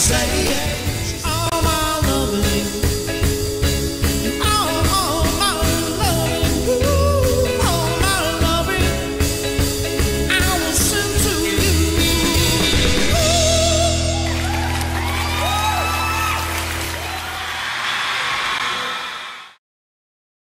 say.